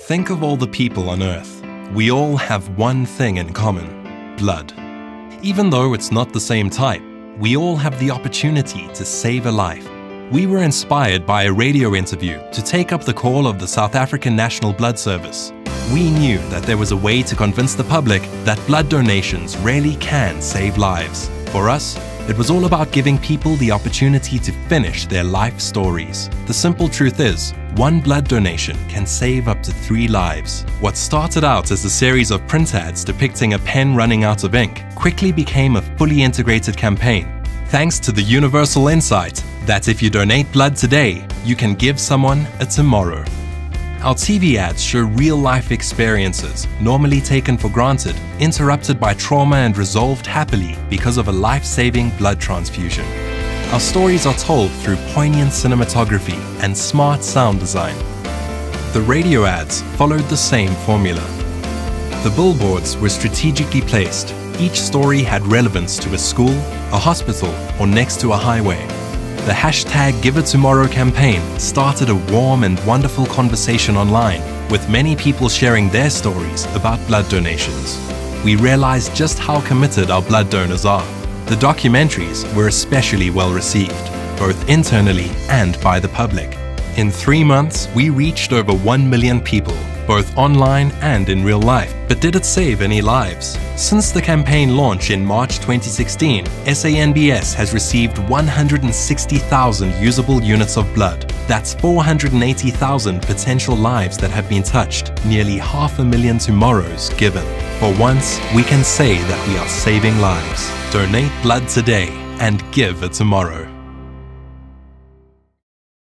Think of all the people on Earth. We all have one thing in common blood. Even though it's not the same type, we all have the opportunity to save a life. We were inspired by a radio interview to take up the call of the South African National Blood Service. We knew that there was a way to convince the public that blood donations really can save lives. For us, it was all about giving people the opportunity to finish their life stories. The simple truth is, one blood donation can save up to three lives. What started out as a series of print ads depicting a pen running out of ink quickly became a fully integrated campaign. Thanks to the universal insight that if you donate blood today, you can give someone a tomorrow. Our TV ads show real life experiences, normally taken for granted, interrupted by trauma and resolved happily because of a life saving blood transfusion. Our stories are told through poignant cinematography and smart sound design. The radio ads followed the same formula. The billboards were strategically placed. Each story had relevance to a school, a hospital, or next to a highway the hashtag Give a Tomorrow campaign started a warm and wonderful conversation online, with many people sharing their stories about blood donations. We realized just how committed our blood donors are. The documentaries were especially well received, both internally and by the public. In three months, we reached over 1 million people both online and in real life. But did it save any lives? Since the campaign launch in March 2016, SANBS has received 160,000 usable units of blood. That's 480,000 potential lives that have been touched, nearly half a million tomorrows given. For once, we can say that we are saving lives. Donate blood today and give a tomorrow.